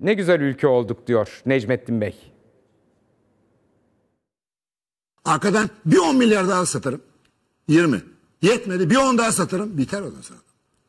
Ne güzel ülke olduk diyor Necmettin Bey. Arkadan bir 10 milyar daha satarım. 20. Yetmedi bir 10 daha satarım. Biter ondan sonra.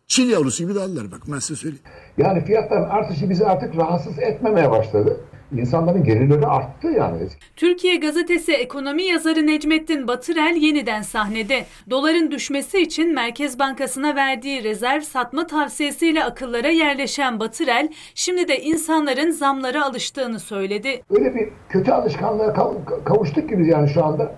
Çil yavrusu gibi dallar bak ben size söyleyeyim. Yani fiyatların artışı bizi artık rahatsız etmemeye başladı. İnsanların gelirleri arttı yani. Türkiye Gazetesi ekonomi yazarı Necmettin Batırel yeniden sahnede. Doların düşmesi için Merkez Bankası'na verdiği rezerv satma tavsiyesiyle akıllara yerleşen Batırel, şimdi de insanların zamlara alıştığını söyledi. Öyle bir kötü alışkanlığa kav- kavuştuk ki biz yani şu anda.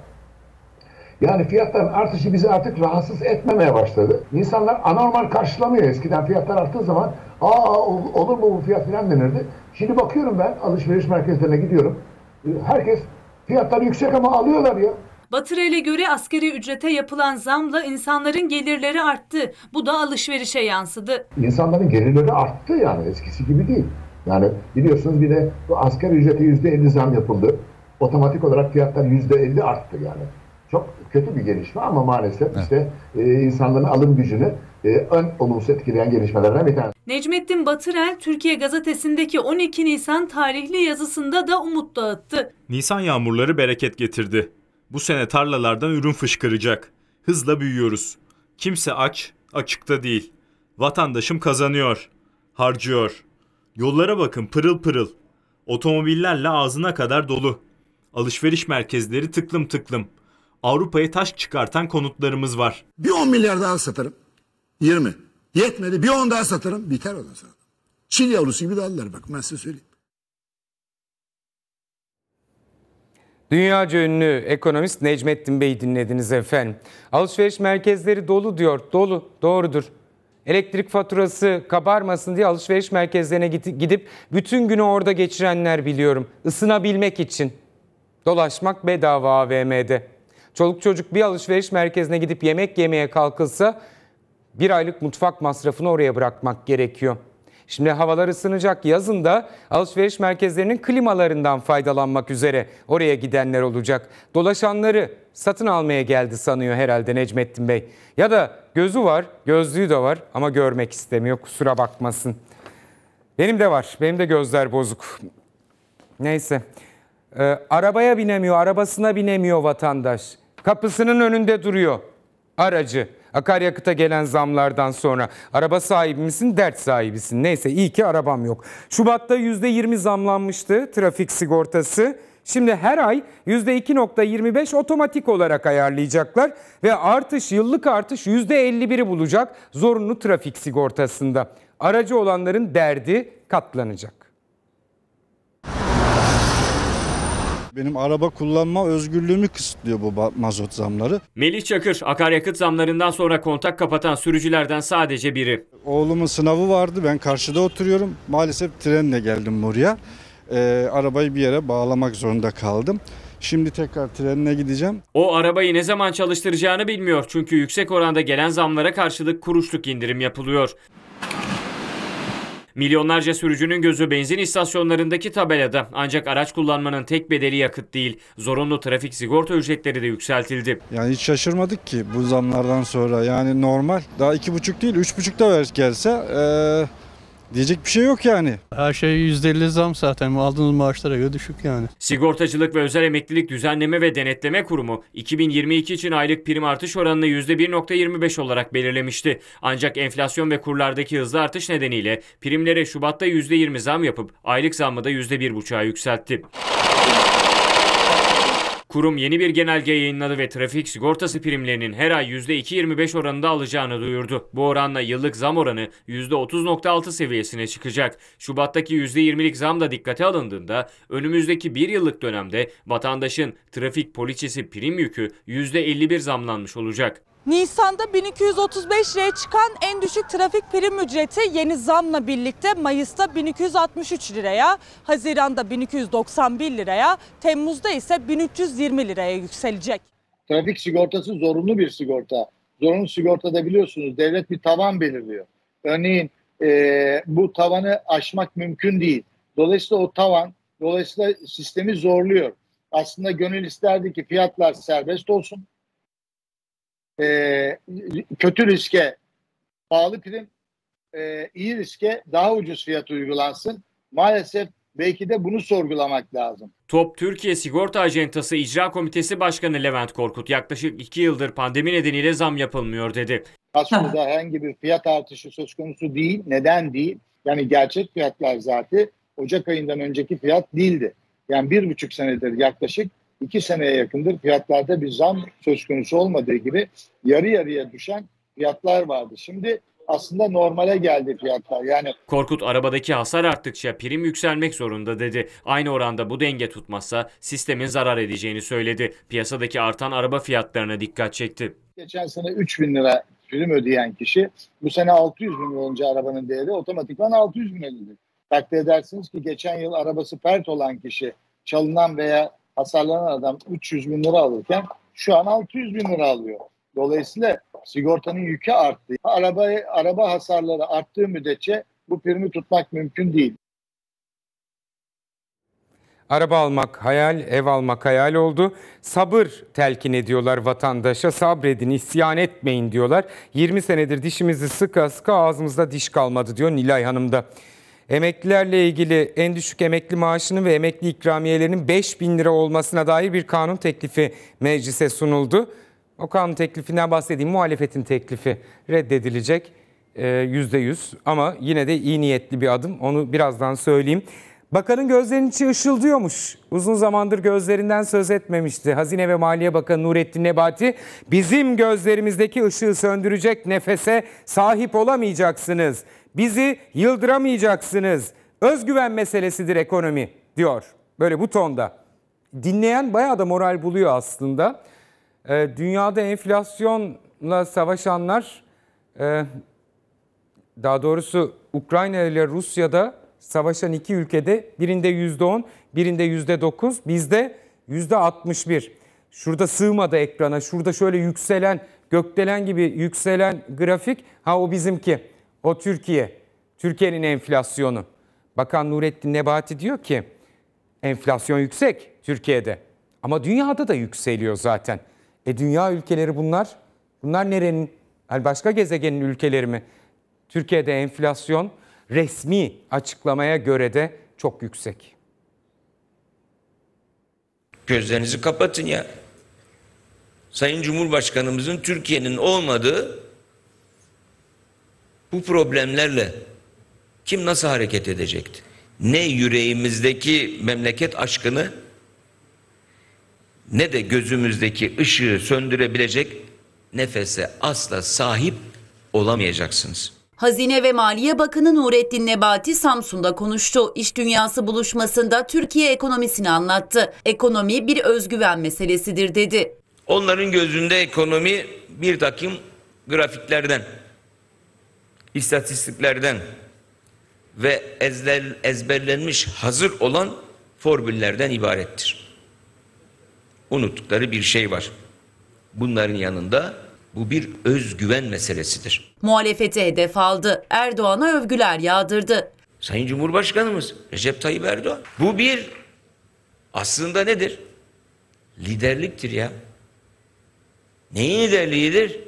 Yani fiyatların artışı bizi artık rahatsız etmemeye başladı. İnsanlar anormal karşılamıyor. Eskiden fiyatlar arttığı zaman aa ol- olur mu bu fiyat falan denirdi. Şimdi bakıyorum ben alışveriş merkezlerine gidiyorum. Herkes fiyatlar yüksek ama alıyorlar ya. Batırel'e göre asgari ücrete yapılan zamla insanların gelirleri arttı. Bu da alışverişe yansıdı. İnsanların gelirleri arttı yani eskisi gibi değil. Yani biliyorsunuz bir de bu asgari ücrete yüzde elli zam yapıldı. Otomatik olarak fiyatlar yüzde elli arttı yani. Çok kötü bir gelişme ama maalesef işte e, insanların alım gücünü ön olumsuz etkileyen gelişmelerden bir tanesi. Necmettin Batırel, Türkiye Gazetesi'ndeki 12 Nisan tarihli yazısında da umut dağıttı. Nisan yağmurları bereket getirdi. Bu sene tarlalardan ürün fışkıracak. Hızla büyüyoruz. Kimse aç, açıkta değil. Vatandaşım kazanıyor, harcıyor. Yollara bakın pırıl pırıl. Otomobillerle ağzına kadar dolu. Alışveriş merkezleri tıklım tıklım. Avrupa'ya taş çıkartan konutlarımız var. Bir 10 milyar daha satarım. 20. Yetmedi bir 10 daha satarım. Biter ondan sonra. Çil yavrusu gibi dallar bak ben size söyleyeyim. Dünyaca ünlü ekonomist Necmettin Bey dinlediniz efendim. Alışveriş merkezleri dolu diyor. Dolu. Doğrudur. Elektrik faturası kabarmasın diye alışveriş merkezlerine gidip bütün günü orada geçirenler biliyorum. Isınabilmek için. Dolaşmak bedava AVM'de. Çoluk çocuk bir alışveriş merkezine gidip yemek yemeye kalkılsa bir aylık mutfak masrafını oraya bırakmak gerekiyor. Şimdi havalar ısınacak yazın da alışveriş merkezlerinin klimalarından faydalanmak üzere oraya gidenler olacak. Dolaşanları satın almaya geldi sanıyor herhalde Necmettin Bey. Ya da gözü var, gözlüğü de var ama görmek istemiyor kusura bakmasın. Benim de var, benim de gözler bozuk. Neyse. Ee, arabaya binemiyor, arabasına binemiyor vatandaş. Kapısının önünde duruyor aracı. Akaryakıta gelen zamlardan sonra araba sahibi misin, dert sahibisin. Neyse iyi ki arabam yok. Şubat'ta %20 zamlanmıştı trafik sigortası. Şimdi her ay %2.25 otomatik olarak ayarlayacaklar ve artış yıllık artış %51'i bulacak zorunlu trafik sigortasında. Aracı olanların derdi katlanacak. Benim araba kullanma özgürlüğümü kısıtlıyor bu mazot zamları. Melih Çakır akaryakıt zamlarından sonra kontak kapatan sürücülerden sadece biri. Oğlumun sınavı vardı. Ben karşıda oturuyorum. Maalesef trenle geldim buraya. Ee, arabayı bir yere bağlamak zorunda kaldım. Şimdi tekrar trenle gideceğim. O arabayı ne zaman çalıştıracağını bilmiyor çünkü yüksek oranda gelen zamlara karşılık kuruşluk indirim yapılıyor. Milyonlarca sürücünün gözü benzin istasyonlarındaki tabelada ancak araç kullanmanın tek bedeli yakıt değil. Zorunlu trafik sigorta ücretleri de yükseltildi. Yani hiç şaşırmadık ki bu zamlardan sonra. Yani normal. Daha iki buçuk değil, üç buçukta gelse ee, diyecek bir şey yok yani. Her şey %50 zam zaten aldığınız maaşlara göre düşük yani. Sigortacılık ve Özel Emeklilik Düzenleme ve Denetleme Kurumu 2022 için aylık prim artış oranını %1.25 olarak belirlemişti. Ancak enflasyon ve kurlardaki hızlı artış nedeniyle primlere Şubat'ta %20 zam yapıp aylık zammı da %1.5'a yükseltti. Kurum yeni bir genelge yayınladı ve trafik sigortası primlerinin her ay %2.25 oranında alacağını duyurdu. Bu oranla yıllık zam oranı %30.6 seviyesine çıkacak. Şubat'taki %20'lik zam da dikkate alındığında önümüzdeki bir yıllık dönemde vatandaşın trafik poliçesi prim yükü %51 zamlanmış olacak. Nisan'da 1235 liraya çıkan en düşük trafik prim ücreti yeni zamla birlikte Mayıs'ta 1263 liraya, Haziran'da 1291 liraya, Temmuz'da ise 1320 liraya yükselecek. Trafik sigortası zorunlu bir sigorta. Zorunlu sigortada biliyorsunuz devlet bir tavan belirliyor. Örneğin e, bu tavanı aşmak mümkün değil. Dolayısıyla o tavan, dolayısıyla sistemi zorluyor. Aslında gönül isterdi ki fiyatlar serbest olsun. E, kötü riske pahalı prim, e, iyi riske daha ucuz fiyat uygulansın. Maalesef belki de bunu sorgulamak lazım. Top Türkiye Sigorta Acentası İcra Komitesi Başkanı Levent Korkut yaklaşık 2 yıldır pandemi nedeniyle zam yapılmıyor dedi. Kaskoda herhangi bir fiyat artışı söz konusu değil. Neden değil? Yani gerçek fiyatlar zaten Ocak ayından önceki fiyat değildi. Yani bir buçuk senedir yaklaşık iki seneye yakındır fiyatlarda bir zam söz konusu olmadığı gibi yarı yarıya düşen fiyatlar vardı. Şimdi aslında normale geldi fiyatlar. Yani Korkut arabadaki hasar arttıkça prim yükselmek zorunda dedi. Aynı oranda bu denge tutmazsa sistemin zarar edeceğini söyledi. Piyasadaki artan araba fiyatlarına dikkat çekti. geçen sene 3 bin lira prim ödeyen kişi bu sene 600 bin lira olunca arabanın değeri otomatikman 600 bin ödedi. Takdir edersiniz ki geçen yıl arabası pert olan kişi çalınan veya hasarlanan adam 300 bin lira alırken şu an 600 bin lira alıyor. Dolayısıyla sigortanın yükü arttı. Araba, araba hasarları arttığı müddetçe bu primi tutmak mümkün değil. Araba almak hayal, ev almak hayal oldu. Sabır telkin ediyorlar vatandaşa. Sabredin, isyan etmeyin diyorlar. 20 senedir dişimizi sıka sıka ağzımızda diş kalmadı diyor Nilay Hanım da. Emeklilerle ilgili en düşük emekli maaşının ve emekli ikramiyelerinin 5 bin lira olmasına dair bir kanun teklifi meclise sunuldu. O kanun teklifinden bahsedeyim. Muhalefetin teklifi reddedilecek %100 ama yine de iyi niyetli bir adım. Onu birazdan söyleyeyim. Bakanın gözlerinin içi ışıldıyormuş. Uzun zamandır gözlerinden söz etmemişti. Hazine ve Maliye Bakanı Nurettin Nebati bizim gözlerimizdeki ışığı söndürecek nefese sahip olamayacaksınız. Bizi yıldıramayacaksınız. Özgüven meselesidir ekonomi diyor. Böyle bu tonda. Dinleyen bayağı da moral buluyor aslında. Ee, dünyada enflasyonla savaşanlar e, daha doğrusu Ukrayna ile Rusya'da savaşan iki ülkede birinde %10, birinde %9, bizde %61. Şurada sığmadı ekrana, şurada şöyle yükselen, gökdelen gibi yükselen grafik, ha o bizimki, o Türkiye, Türkiye'nin enflasyonu. Bakan Nurettin Nebati diyor ki, enflasyon yüksek Türkiye'de ama dünyada da yükseliyor zaten. E dünya ülkeleri bunlar, bunlar nerenin, yani başka gezegenin ülkeleri mi? Türkiye'de enflasyon resmi açıklamaya göre de çok yüksek. Gözlerinizi kapatın ya. Sayın Cumhurbaşkanımızın Türkiye'nin olmadığı bu problemlerle kim nasıl hareket edecekti? Ne yüreğimizdeki memleket aşkını ne de gözümüzdeki ışığı söndürebilecek nefese asla sahip olamayacaksınız. Hazine ve Maliye Bakanı Nurettin Nebati Samsun'da konuştu. İş Dünyası buluşmasında Türkiye ekonomisini anlattı. Ekonomi bir özgüven meselesidir dedi. Onların gözünde ekonomi bir takım grafiklerden, istatistiklerden ve ezler, ezberlenmiş hazır olan formüllerden ibarettir. Unuttukları bir şey var. Bunların yanında bu bir özgüven meselesidir. Muhalefeti hedef aldı. Erdoğan'a övgüler yağdırdı. Sayın Cumhurbaşkanımız Recep Tayyip Erdoğan. Bu bir aslında nedir? Liderliktir ya. Neyin liderliğidir?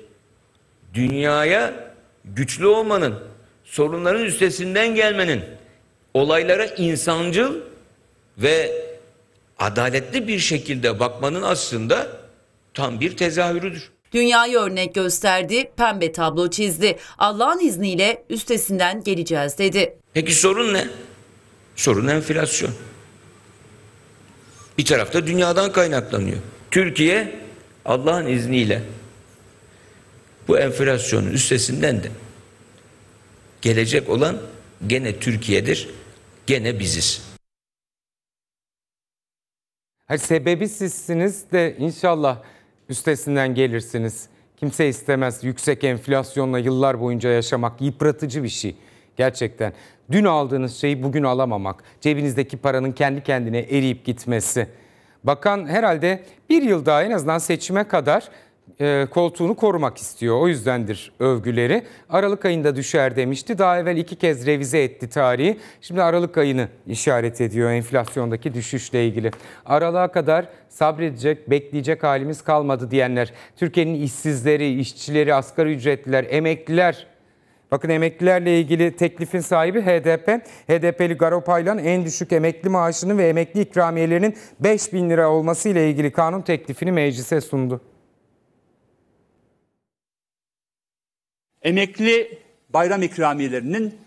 Dünyaya güçlü olmanın, sorunların üstesinden gelmenin, olaylara insancıl ve adaletli bir şekilde bakmanın aslında tam bir tezahürüdür. Dünyayı örnek gösterdi, pembe tablo çizdi. Allah'ın izniyle üstesinden geleceğiz dedi. Peki sorun ne? Sorun enflasyon. Bir tarafta dünyadan kaynaklanıyor. Türkiye Allah'ın izniyle bu enflasyonun üstesinden de gelecek olan gene Türkiye'dir, gene biziz. Her sebebi sizsiniz de inşallah üstesinden gelirsiniz. Kimse istemez yüksek enflasyonla yıllar boyunca yaşamak yıpratıcı bir şey gerçekten. Dün aldığınız şeyi bugün alamamak, cebinizdeki paranın kendi kendine eriyip gitmesi. Bakan herhalde bir yıl daha en azından seçime kadar e, koltuğunu korumak istiyor. O yüzdendir övgüleri. Aralık ayında düşer demişti. Daha evvel iki kez revize etti tarihi. Şimdi Aralık ayını işaret ediyor enflasyondaki düşüşle ilgili. Aralığa kadar sabredecek, bekleyecek halimiz kalmadı diyenler. Türkiye'nin işsizleri, işçileri, asgari ücretliler, emekliler Bakın emeklilerle ilgili teklifin sahibi HDP. HDP'li Garopaylan en düşük emekli maaşının ve emekli ikramiyelerinin 5 bin lira olması ile ilgili kanun teklifini meclise sundu. Emekli bayram ikramiyelerinin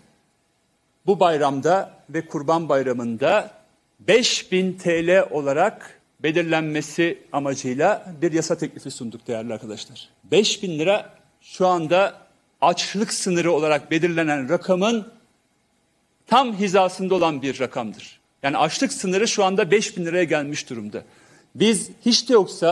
bu bayramda ve Kurban Bayramı'nda 5000 TL olarak belirlenmesi amacıyla bir yasa teklifi sunduk değerli arkadaşlar. 5000 lira şu anda açlık sınırı olarak belirlenen rakamın tam hizasında olan bir rakamdır. Yani açlık sınırı şu anda 5000 liraya gelmiş durumda. Biz hiç de yoksa